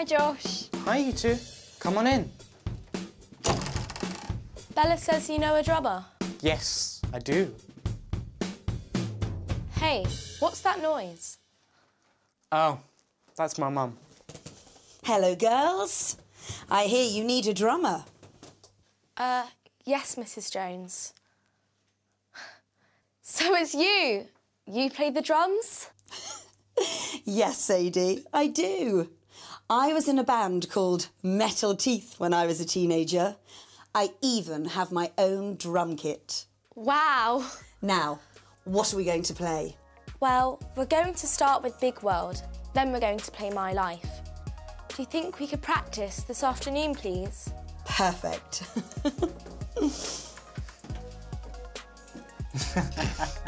Hi, Josh. Hi, you two. Come on in. Bella says you know a drummer. Yes, I do. Hey, what's that noise? Oh, that's my mum. Hello, girls. I hear you need a drummer. Uh, yes, Mrs. Jones. So it's you. You play the drums? Yes, Sadie, I do. I was in a band called Metal Teeth when I was a teenager. I even have my own drum kit. Wow. Now, what are we going to play? Well, we're going to start with Big World, then we're going to play My Life. Do you think we could practice this afternoon, please? Perfect.